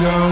down.